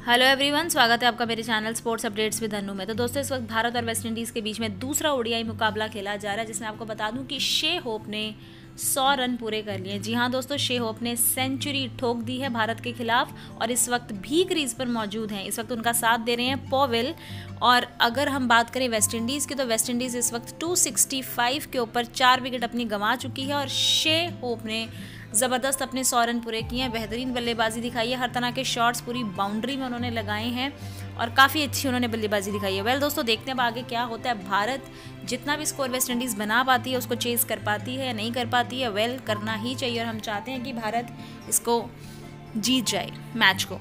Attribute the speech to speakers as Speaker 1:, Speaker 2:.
Speaker 1: Hello everyone स्वागत है आपका मेरे channel sports updates with Anu में। तो दोस्तों, इस वक्त भारत और वेस्ट इंडीज़ के बीच में दूसरा ओडियाई मुकाबला खेला जा रहा है, जिसमें आपको बता दूँ कि शे होप ने 100 रन पूरे कर लिए। जी हाँ दोस्तों शे होप ने सेंचुरी ठोक दी है भारत के खिलाफ और इस वक्त भी क्रीज पर मौजूद हैं। इस वक्त उनका साथ दे रहे हैं पोविल और अगर हम बात करें वेस्ट इंडीज़ की तो वेस्ट इंडीज़ इस वक्त 265 के ऊपर चार विकेट अपनी गंवा चुकी है और शे होप ने ज़बरदस्त अपने सौ रन पूरे किए हैं। बेहतरीन बल्लेबाजी दिखाई है। हर तरह के शॉट्स पूरी बाउंड्री में उन्होंने लगाए हैं। और काफ़ी अच्छी उन्होंने बल्लेबाजी दिखाई है। वेल दोस्तों, देखते हैं अब आगे क्या होता है। भारत जितना भी स्कोर वेस्ट इंडीज़ बना पाती है, उसको चेज़ कर पाती है नहीं कर पाती है वेल करना ही चाहिए। और हम चाहते हैं कि भारत इसको जीत जाए मैच को।